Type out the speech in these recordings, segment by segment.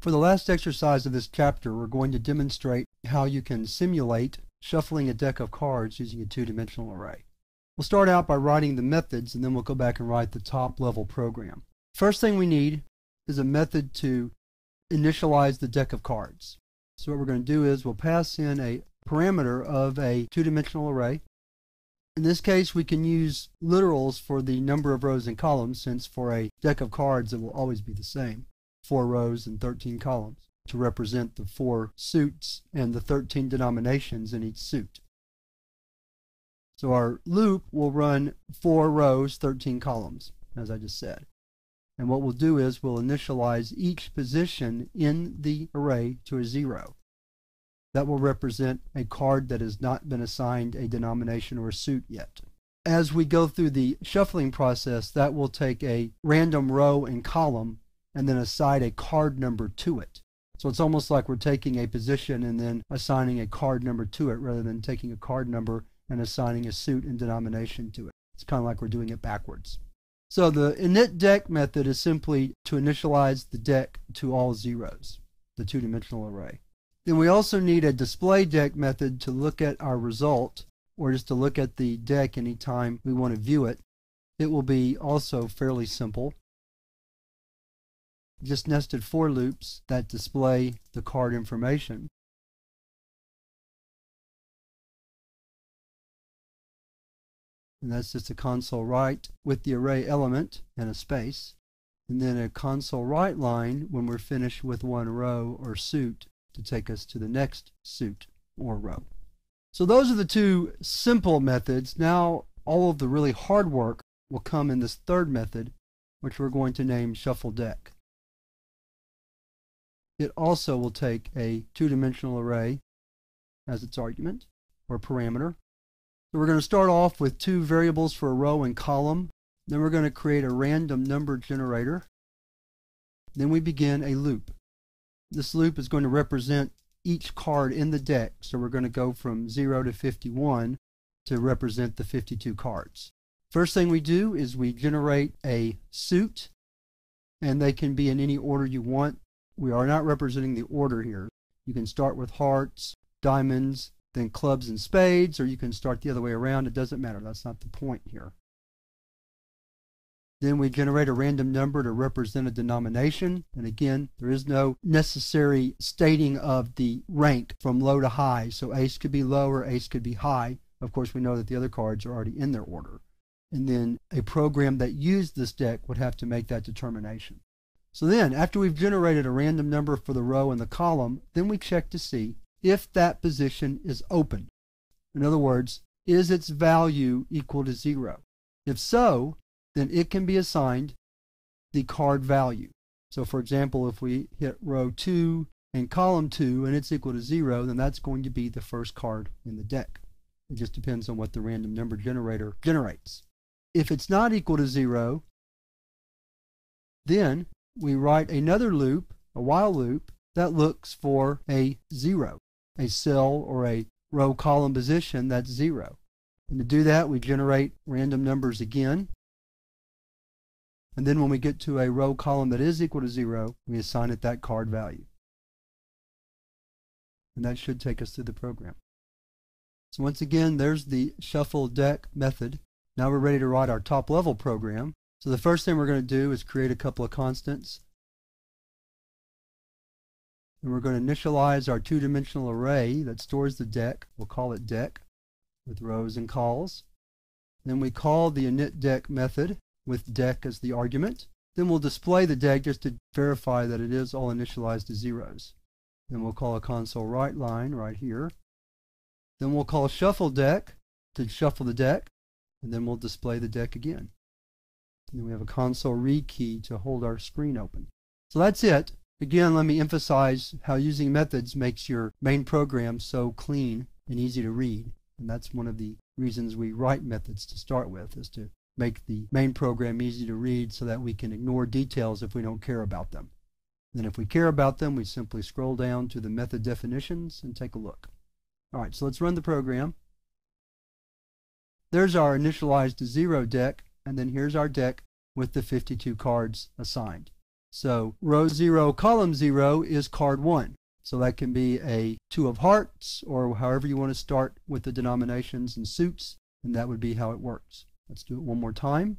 For the last exercise of this chapter, we're going to demonstrate how you can simulate shuffling a deck of cards using a two-dimensional array. We'll start out by writing the methods and then we'll go back and write the top level program. First thing we need is a method to initialize the deck of cards. So what we're going to do is we'll pass in a parameter of a two-dimensional array. In this case we can use literals for the number of rows and columns since for a deck of cards it will always be the same. 4 rows and 13 columns to represent the four suits and the 13 denominations in each suit. So our loop will run 4 rows, 13 columns, as I just said. And what we'll do is we'll initialize each position in the array to a 0. That will represent a card that has not been assigned a denomination or a suit yet. As we go through the shuffling process, that will take a random row and column and then assign a card number to it. So it's almost like we're taking a position and then assigning a card number to it rather than taking a card number and assigning a suit and denomination to it. It's kind of like we're doing it backwards. So the init deck method is simply to initialize the deck to all zeros, the two-dimensional array. Then we also need a display deck method to look at our result or just to look at the deck anytime we want to view it. It will be also fairly simple just nested for loops that display the card information. And that's just a console write with the array element and a space. And then a console write line when we're finished with one row or suit to take us to the next suit or row. So those are the two simple methods. Now all of the really hard work will come in this third method, which we're going to name shuffle deck. It also will take a two-dimensional array as its argument or parameter. So we're going to start off with two variables for a row and column. Then we're going to create a random number generator. Then we begin a loop. This loop is going to represent each card in the deck. So we're going to go from 0 to 51 to represent the 52 cards. First thing we do is we generate a suit and they can be in any order you want. We are not representing the order here. You can start with hearts, diamonds, then clubs and spades, or you can start the other way around. It doesn't matter. That's not the point here. Then we generate a random number to represent a denomination. And again, there is no necessary stating of the rank from low to high. So ace could be low or ace could be high. Of course, we know that the other cards are already in their order. And then a program that used this deck would have to make that determination. So then, after we've generated a random number for the row and the column, then we check to see if that position is open. In other words, is its value equal to zero? If so, then it can be assigned the card value. So for example, if we hit row 2 and column 2 and it's equal to 0, then that's going to be the first card in the deck. It just depends on what the random number generator generates. If it's not equal to 0, then we write another loop, a while loop, that looks for a zero, a cell or a row column position that's zero. And to do that, we generate random numbers again. And then when we get to a row column that is equal to zero, we assign it that card value. And that should take us through the program. So once again, there's the shuffle deck method. Now we're ready to write our top level program. So the first thing we're going to do is create a couple of constants. And we're going to initialize our two-dimensional array that stores the deck. We'll call it deck with rows and calls. Then we call the init deck method with deck as the argument. Then we'll display the deck just to verify that it is all initialized to zeros. Then we'll call a console write line right here. Then we'll call shuffle deck to shuffle the deck. And then we'll display the deck again. And we have a console read key to hold our screen open. So that's it. Again, let me emphasize how using methods makes your main program so clean and easy to read. And that's one of the reasons we write methods to start with, is to make the main program easy to read so that we can ignore details if we don't care about them. Then if we care about them, we simply scroll down to the method definitions and take a look. All right, so let's run the program. There's our initialized to zero deck and then here's our deck with the 52 cards assigned. So row 0, column 0 is card 1. So that can be a two of hearts or however you want to start with the denominations and suits, and that would be how it works. Let's do it one more time.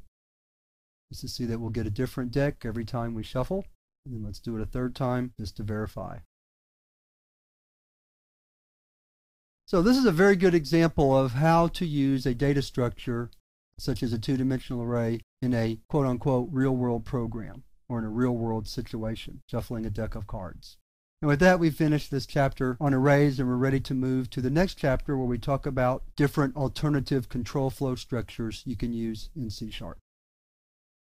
Just to see that we'll get a different deck every time we shuffle. And then let's do it a third time just to verify. So this is a very good example of how to use a data structure such as a two-dimensional array in a quote-unquote real-world program or in a real-world situation, shuffling a deck of cards. And with that, we've finished this chapter on arrays and we're ready to move to the next chapter where we talk about different alternative control flow structures you can use in C Sharp.